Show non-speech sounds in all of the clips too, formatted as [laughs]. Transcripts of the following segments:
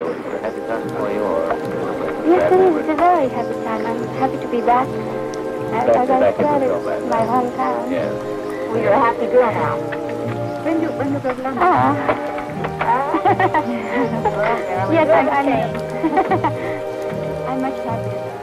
Is it a happy time for you, or? Yes, it is. It's a very happy time. I'm happy to be back. As, Back as I said, it's back. my hometown. Yeah. Well, you're a happy girl now. When do when do those London? Ah. yes, I'm, I'm, I'm much happier.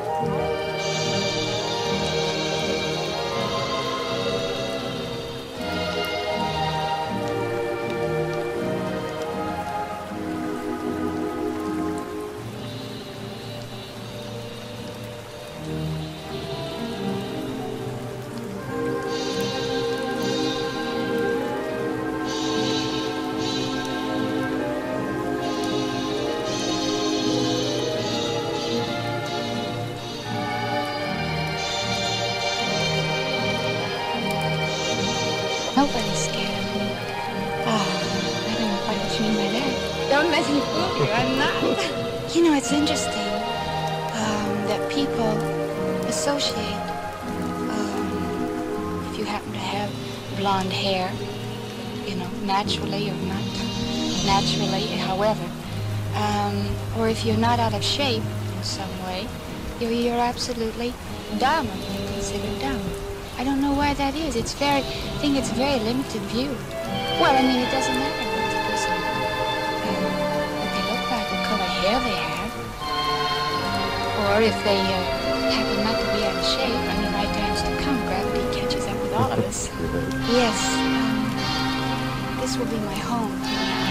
Nobody's scared of me. Oh, I don't know quite what you mean by that. Don't let me fool you. I'm not. you know, it's interesting um, that people associate. Um, if you happen to have blonde hair, you know, naturally or not naturally, however, um, or if you're not out of shape in some way, you're, you're absolutely dumb you're considered dumb. I don't know why that is. It's very, I think it's a very limited view. Well, I mean, it doesn't matter what the person, um, they look like, what color hair they have, or if they uh, happen not to be out of shape. I mean, my times to come. Gravity catches up with all of us. [laughs] Yes, um, this will be my home.